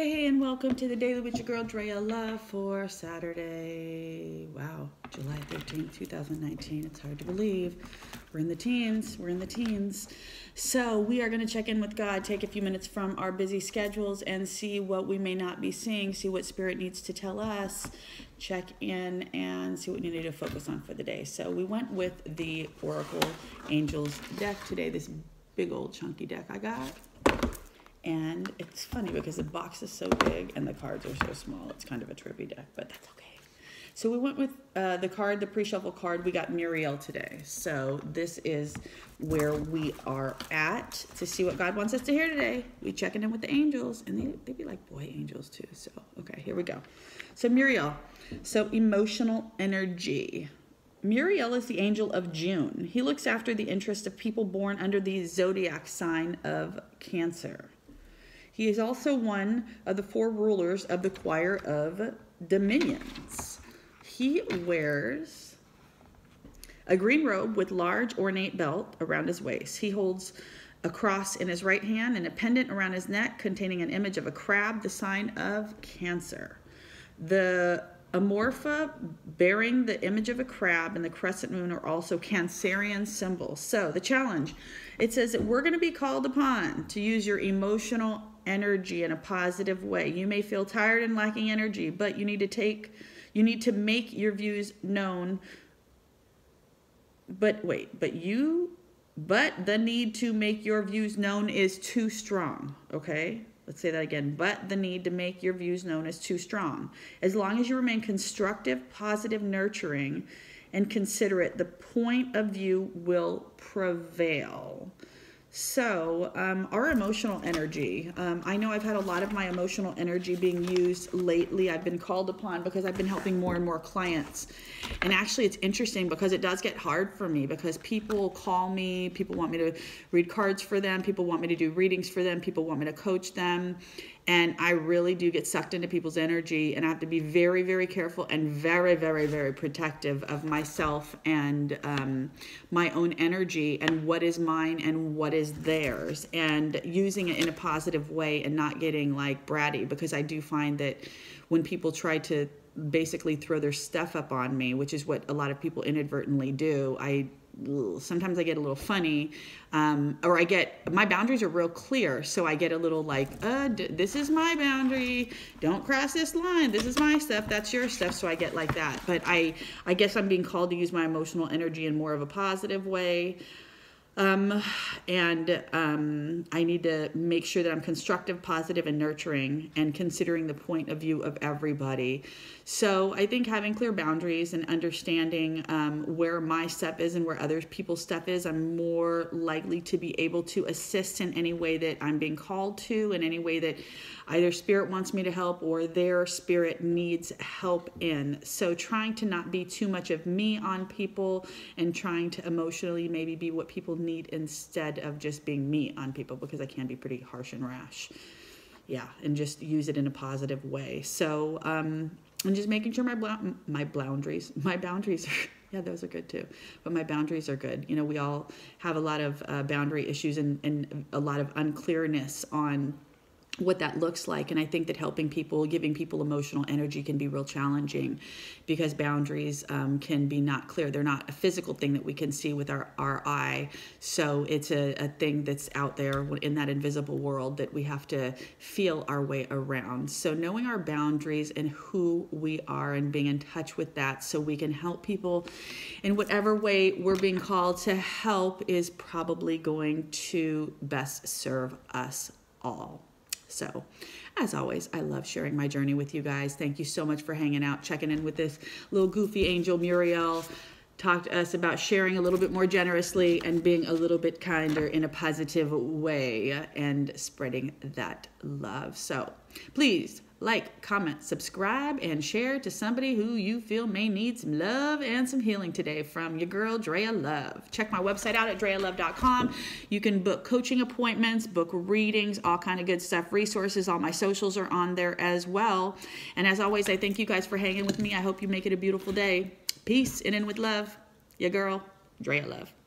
Hey, and welcome to the Daily with your girl Draya Love for Saturday. Wow, July 13th, 2019. It's hard to believe. We're in the teens. We're in the teens. So, we are going to check in with God, take a few minutes from our busy schedules, and see what we may not be seeing, see what Spirit needs to tell us, check in, and see what we need to focus on for the day. So, we went with the Oracle Angels deck today, this big old chunky deck I got. And it's funny because the box is so big and the cards are so small. It's kind of a trippy deck, but that's okay. So we went with uh, the card, the pre-shuffle card. We got Muriel today. So this is where we are at to see what God wants us to hear today. We checking in with the angels, and they, they be like boy angels too. So, okay, here we go. So Muriel, so emotional energy. Muriel is the angel of June. He looks after the interest of people born under the zodiac sign of Cancer. He is also one of the four rulers of the choir of dominions. He wears a green robe with large ornate belt around his waist. He holds a cross in his right hand and a pendant around his neck containing an image of a crab, the sign of Cancer. The Amorpha bearing the image of a crab and the crescent moon are also Cancerian symbols. So the challenge, it says that we're going to be called upon to use your emotional energy in a positive way. You may feel tired and lacking energy, but you need to take you need to make your views known. But wait, but you but the need to make your views known is too strong, okay? Let's say that again. But the need to make your views known is too strong. As long as you remain constructive, positive, nurturing, and considerate, the point of view will prevail. So, um, our emotional energy. Um, I know I've had a lot of my emotional energy being used lately. I've been called upon because I've been helping more and more clients. And actually, it's interesting because it does get hard for me because people call me, people want me to read cards for them, people want me to do readings for them, people want me to coach them and I really do get sucked into people's energy and I have to be very very careful and very very very protective of myself and um, my own energy and what is mine and what is theirs and using it in a positive way and not getting like bratty because I do find that when people try to basically throw their stuff up on me which is what a lot of people inadvertently do I sometimes I get a little funny, um, or I get my boundaries are real clear, so I get a little like, uh, this is my boundary. Don't cross this line. This is my stuff. That's your stuff. So I get like that. But I, I guess I'm being called to use my emotional energy in more of a positive way. Um, and um, I need to make sure that I'm constructive, positive, and nurturing and considering the point of view of everybody. So I think having clear boundaries and understanding um, where my step is and where other people's step is, I'm more likely to be able to assist in any way that I'm being called to, in any way that either spirit wants me to help or their spirit needs help in. So trying to not be too much of me on people and trying to emotionally maybe be what people need instead of just being me on people because I can be pretty harsh and rash. Yeah, and just use it in a positive way. So, um, and just making sure my my boundaries, my boundaries are yeah, those are good too. But my boundaries are good. You know, we all have a lot of uh, boundary issues and, and a lot of unclearness on what that looks like and i think that helping people giving people emotional energy can be real challenging because boundaries um, can be not clear. They're not a physical thing that we can see with our, our eye. So it's a, a thing that's out there in that invisible world that we have to feel our way around. So knowing our boundaries and who we are and being in touch with that so we can help people in whatever way we're being called to help is probably going to best serve us all so, as always, I love sharing my journey with you guys. Thank you so much for hanging out, checking in with this little goofy angel, Muriel. Talk to us about sharing a little bit more generously and being a little bit kinder in a positive way and spreading that love. So, please like, comment, subscribe, and share to somebody who you feel may need some love and some healing today from your girl, Draya Love. Check my website out at drayalove.com. You can book coaching appointments, book readings, all kind of good stuff, resources. All my socials are on there as well. And as always, I thank you guys for hanging with me. I hope you make it a beautiful day. Peace and in with love. Your girl, Draya Love.